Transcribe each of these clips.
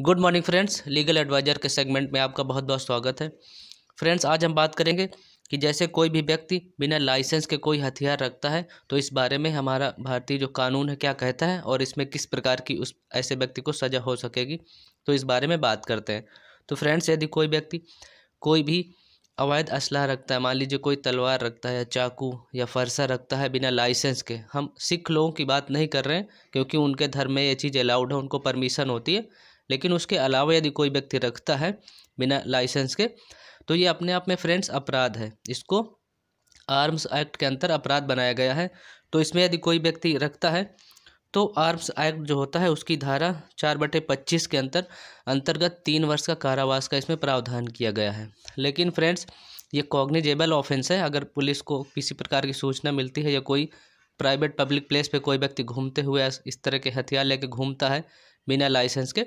Good morning friends legal adviser के segment में आपका बहुत बहुत स्वागत है। फ्रेंड्स आज हम बात करेंगे कि जैसे कोई भी व्यक्ति बिना लाइसेंस के कोई हथियार रखता है तो इस बारे में हमारा भारतीय जो कानून है, क्या कहता है और इसमें किस प्रकार की उस ऐसे व्यक्ति को सज़ा हो सकेगी तो इस बारे में बात करते हैं। तो फ्रेंड्स यदि कोई व्यक्ति कोई भी अवैध असलाह रखता है, मान लीजिए कोई तलवार रखता है चाकू या फरसा रखता है बिना लाइसेंस के, हम सिख लोगों की बात नहीं कर रहे हैं, क्योंकि उनके धर्म में ये चीज़ अलाउड है, उनको परमिशन होती है। लेकिन उसके अलावा यदि कोई व्यक्ति रखता है बिना लाइसेंस के तो ये अपने आप में फ्रेंड्स अपराध है। इसको आर्म्स एक्ट के अंतर अपराध बनाया गया है। तो इसमें यदि कोई व्यक्ति रखता है तो आर्म्स एक्ट जो होता है उसकी धारा चार बटे पच्चीस के अंतर अंतर्गत तीन वर्ष का कारावास का इसमें प्रावधान किया गया है। लेकिन फ्रेंड्स, ये कॉग्निजेबल ऑफेंस है। अगर पुलिस को किसी प्रकार की सूचना मिलती है या कोई प्राइवेट पब्लिक प्लेस पे कोई व्यक्ति घूमते हुए इस तरह के हथियार लेके घूमता है बिना लाइसेंस के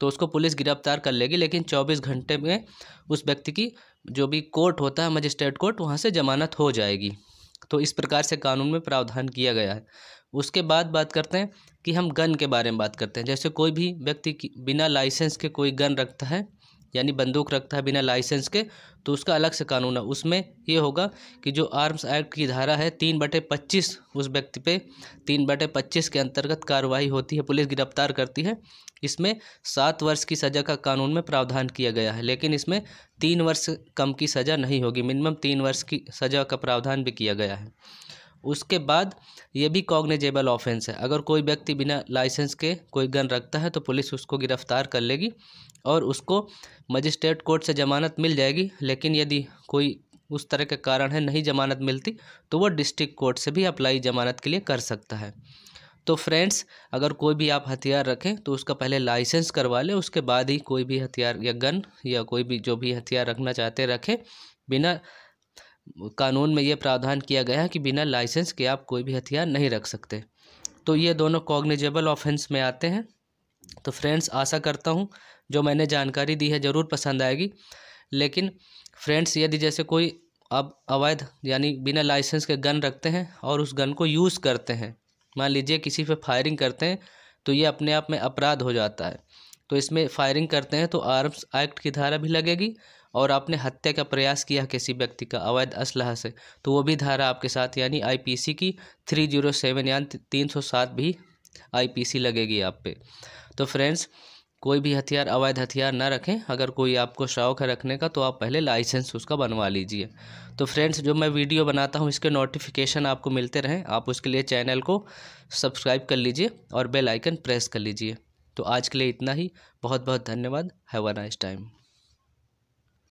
तो उसको पुलिस गिरफ़्तार कर लेगी, लेकिन चौबीस घंटे में उस व्यक्ति की जो भी कोर्ट होता है, मजिस्ट्रेट कोर्ट, वहाँ से जमानत हो जाएगी। तो इस प्रकार से कानून में प्रावधान किया गया है। उसके बाद बात करते हैं कि हम गन के बारे में बात करते हैं। जैसे कोई भी व्यक्ति बिना लाइसेंस के कोई गन रखता है यानी बंदूक रखता है बिना लाइसेंस के तो उसका अलग से कानून है। उसमें ये होगा कि जो आर्म्स एक्ट की धारा है, तीन बटे पच्चीस, उस व्यक्ति पे तीन बटे पच्चीस के अंतर्गत कार्रवाई होती है, पुलिस गिरफ़्तार करती है। इसमें सात वर्ष की सज़ा का कानून में प्रावधान किया गया है, लेकिन इसमें तीन वर्ष कम की सज़ा नहीं होगी, मिनिमम तीन वर्ष की सज़ा का प्रावधान भी किया गया है। उसके बाद ये भी कॉग्निजेबल ऑफेंस है। अगर कोई व्यक्ति बिना लाइसेंस के कोई गन रखता है तो पुलिस उसको गिरफ़्तार कर लेगी और उसको मजिस्ट्रेट कोर्ट से ज़मानत मिल जाएगी। लेकिन यदि कोई उस तरह के कारण है, नहीं ज़मानत मिलती तो वो डिस्ट्रिक्ट कोर्ट से भी अप्लाई ज़मानत के लिए कर सकता है। तो फ्रेंड्स अगर कोई भी आप हथियार रखें तो उसका पहले लाइसेंस करवा लें, उसके बाद ही कोई भी हथियार या गन या कोई भी जो भी हथियार रखना चाहते रखें, बिना कानून में ये प्रावधान किया गया है कि बिना लाइसेंस के आप कोई भी हथियार नहीं रख सकते। तो ये दोनों कॉग्निजेबल ऑफेंस में आते हैं। तो फ्रेंड्स, आशा करता हूँ जो मैंने जानकारी दी है ज़रूर पसंद आएगी। लेकिन फ्रेंड्स, यदि जैसे कोई अब अवैध यानी बिना लाइसेंस के गन रखते हैं और उस गन को यूज़ करते हैं, मान लीजिए किसी पे फायरिंग करते हैं तो ये अपने आप में अपराध हो जाता है। तो इसमें फायरिंग करते हैं तो आर्म्स एक्ट की धारा भी लगेगी और आपने हत्या का प्रयास किया किसी व्यक्ति का अवैध असलह से तो वो भी धारा आपके साथ, यानी आईपीसी की थ्री ज़ीरो सेवन यानी तीन सौ सात भी आईपीसी लगेगी आप पे। तो फ्रेंड्स कोई भी हथियार, अवैध हथियार ना रखें। अगर कोई आपको शौक है रखने का तो आप पहले लाइसेंस उसका बनवा लीजिए। तो फ्रेंड्स जो मैं वीडियो बनाता हूँ, इसके नोटिफिकेशन आपको मिलते रहें। आप उसके लिए चैनल को सब्सक्राइब कर लीजिए और बेल आइकन प्रेस कर लीजिए। तो आज के लिए इतना ही। बहुत बहुत धन्यवाद। Have a nice time